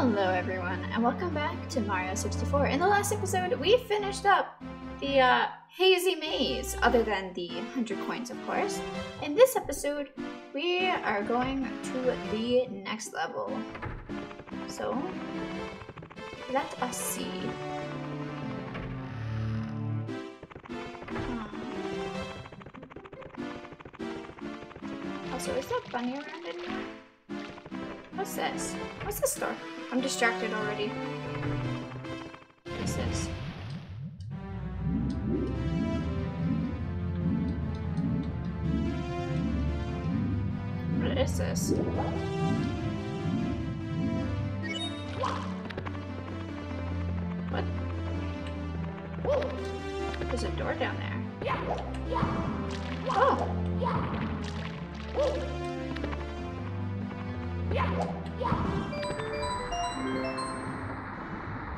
Hello everyone, and welcome back to Mario 64. In the last episode, we finished up the uh, Hazy Maze, other than the 100 coins, of course. In this episode, we are going to the next level. So, let us see. Hmm. Also, is there bunny around anywhere? What's this? What's this door? I'm distracted already. What's this? What is this? What? There's a door down there. Oh!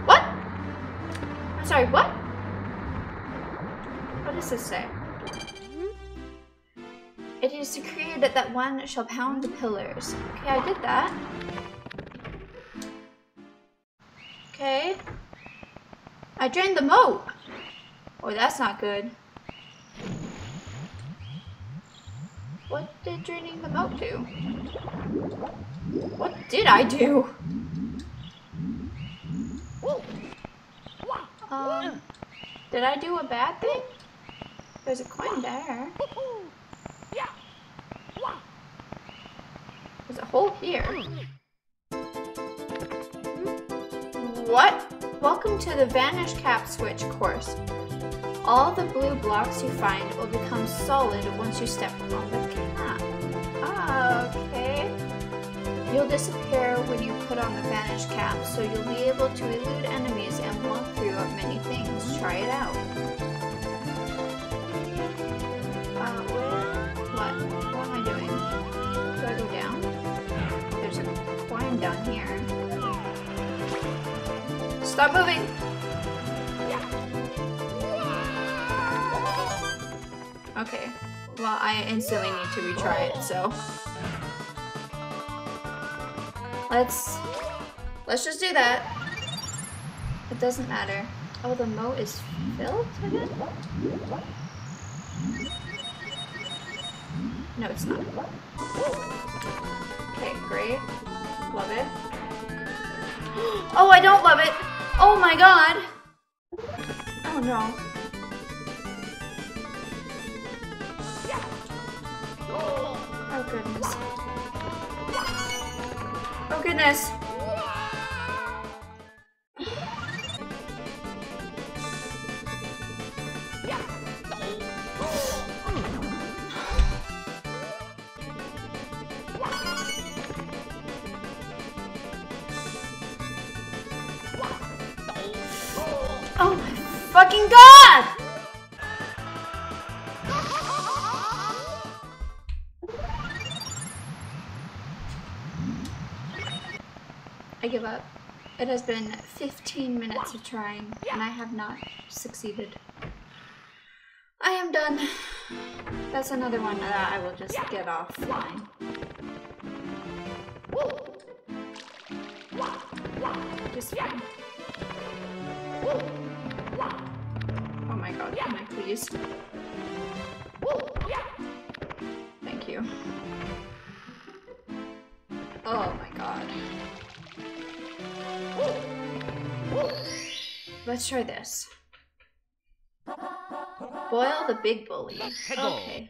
What? I'm sorry, what? What does this say? It is decreed that that one shall pound the pillars. Okay, I did that. Okay. I drained the moat. Oh, that's not good. What did draining the moat do? What did I do? Um, did I do a bad thing? There's a coin there. There's a hole here. What? Welcome to the Vanish Cap Switch course. All the blue blocks you find will become solid once you step on the cap. Ah, okay. You'll disappear when you put on the Vanish Cap, so you'll be able to elude enemies and walk through many things. Try it out. Uh? What? What am I doing? Do I go down? There's a coin down here. Stop moving! Okay. Well, I instantly need to retry it, so. Let's... Let's just do that. It doesn't matter. Oh, the moat is filled again? No, it's not. Okay, great. Love it. Oh, I don't love it! Oh my god! Oh no. Oh goodness. Oh goodness. Oh my fucking god! I give up. It has been 15 minutes of trying, and I have not succeeded. I am done. That's another one that I will just get offline. Just fine. Oh my god, can I please? Let's try this. Boil the big bully. Okay.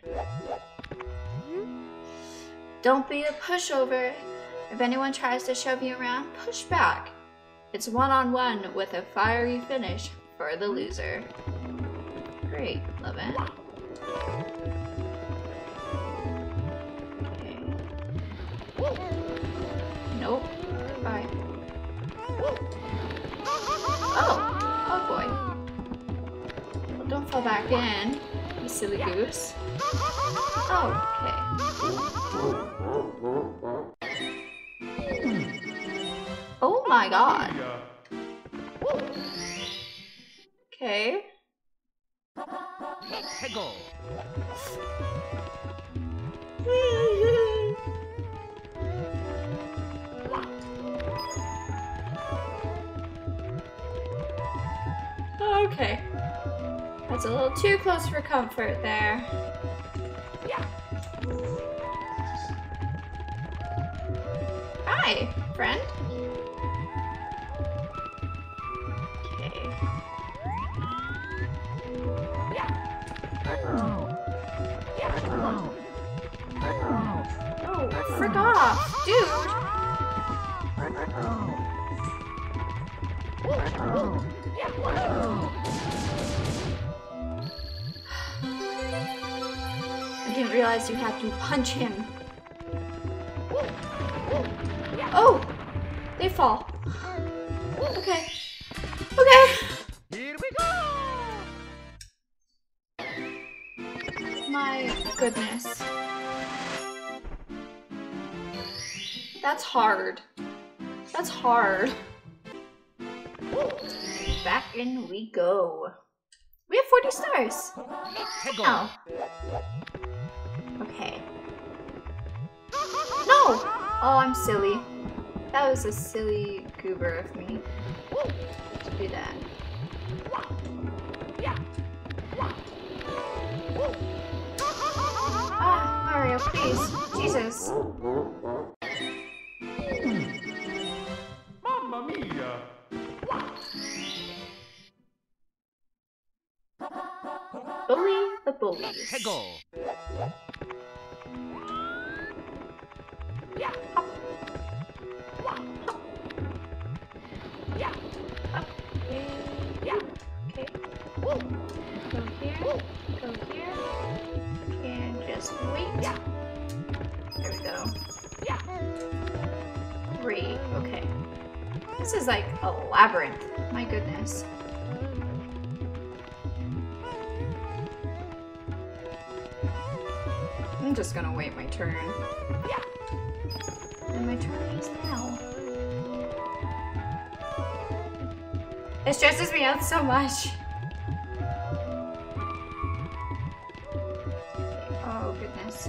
Don't be a pushover. If anyone tries to shove you around, push back. It's one-on-one -on -one with a fiery finish for the loser. Great, love it. Okay. Nope. Bye. Boy. Well, don't fall back in, you silly goose. Oh, okay. Oh my god. Okay. Hmm. Okay. That's a little too close for comfort there. Hi, friend. Okay. Oh, frick off, oh. oh, dude! I didn't realize you had to punch him. Oh! They fall. Okay. Okay! Here we go! My goodness. That's hard. That's hard. Back in we go. We have 40 stars. Oh. Okay. No! Oh, I'm silly. That was a silly goober of me Okay. This is like a labyrinth. My goodness. I'm just gonna wait my turn. Yeah. And my turn is now. It stresses me out so much. Oh goodness.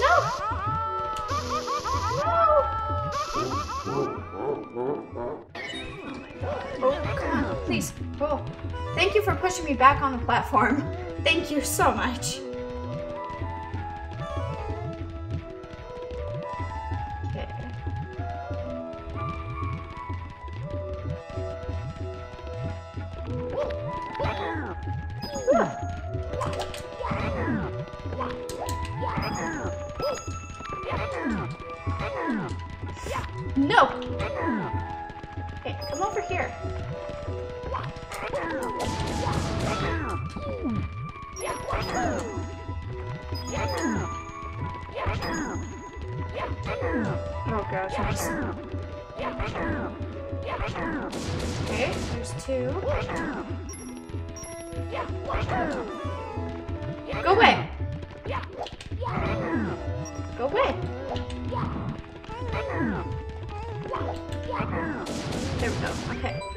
No! Oh, no! Oh, come on, please. Oh, thank you for pushing me back on the platform. Thank you so much. No! Gosh. Okay, there's two. Go away! Go away! There we go, okay.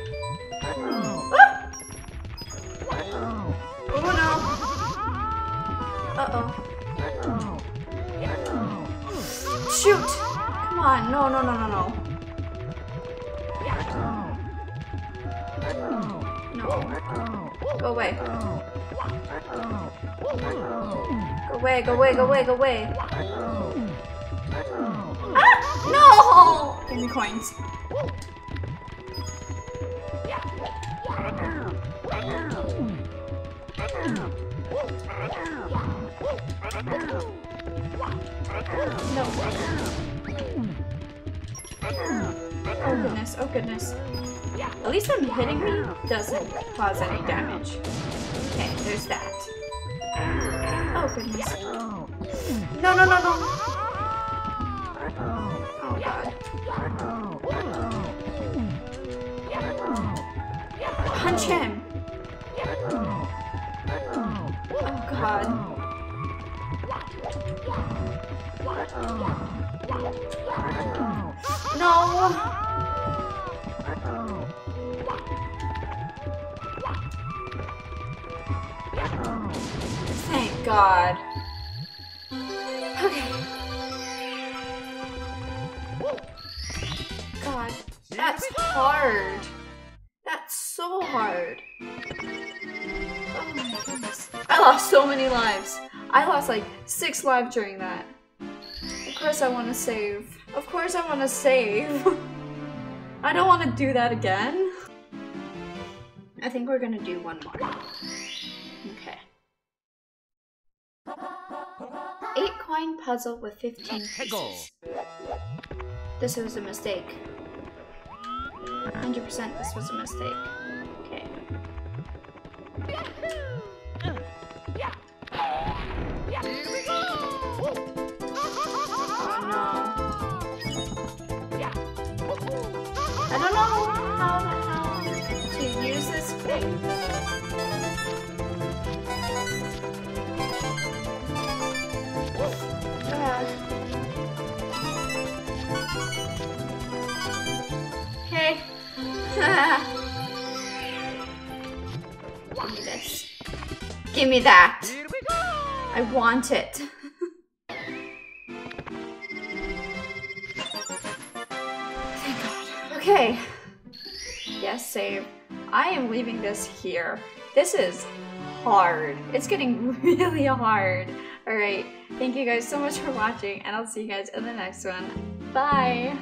No, no, no, no, no. No. Go away. Go away, go away, go away, go away. Ah! No! Give me coins. No. Oh goodness, oh goodness. At least them hitting me doesn't cause any damage. Okay, there's that. Oh goodness. No, no, no, no. Oh god. Punch him. Oh god. Oh. No. Thank God. Okay. God. That's hard. That's so hard. Oh my goodness. I lost so many lives. I lost like six lives during that. Of course I want to save. Of course I want to save. I don't want to do that again. I think we're gonna do one more. Okay. Eight coin puzzle with 15 pieces. This was a mistake. 100% this was a mistake. Give me this. Give me that. I want it. Thank God. Okay. Yes, save. I am leaving this here. This is hard. It's getting really hard. Alright. Thank you guys so much for watching, and I'll see you guys in the next one. Bye!